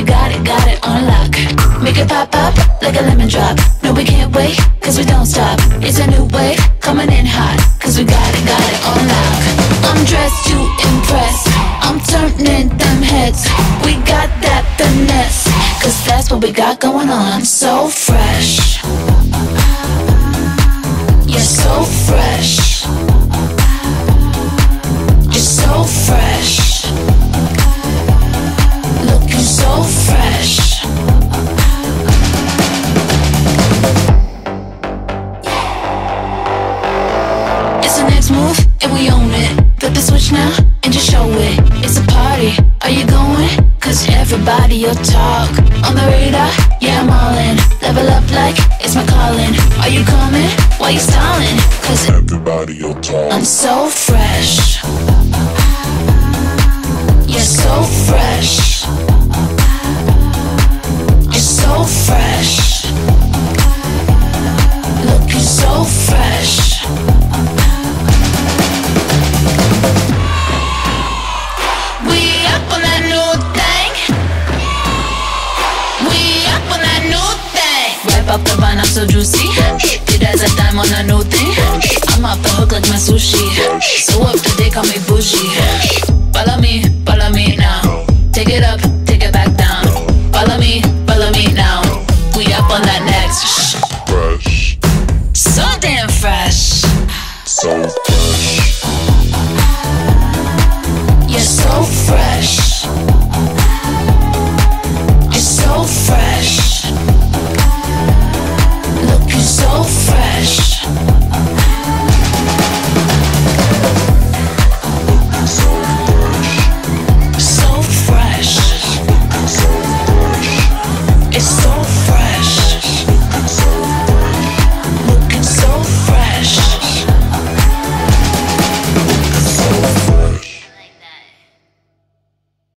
we got it, got it on lock. Make it pop up like a lemon drop. No, we can't wait, cause we don't stop. It's a new wave coming in hot. Cause we got it, got it on lock. I'm dressed to impress. I'm turning them heads. We got that finesse. Cause that's what we got going on. So fresh. You're so fresh. You're so fresh. Looking so fresh. It's the next move, and we own it. Flip the switch now and just show it. It's a party. Are you going? Cause everybody will talk. On the radar, yeah, I'm all in. Level up like it's my calling. Are you coming? Why you stalling? Cause Everybody will talk. I'm so fresh. up the vine, I'm so juicy. Hit as a dime on a new thing. I'm off the hook like my sushi. So up the day, call me bougie. Follow me, follow me now. Take it up, take it back down. Follow me, follow me now. We up on that next. Fresh. So damn fresh. So fresh.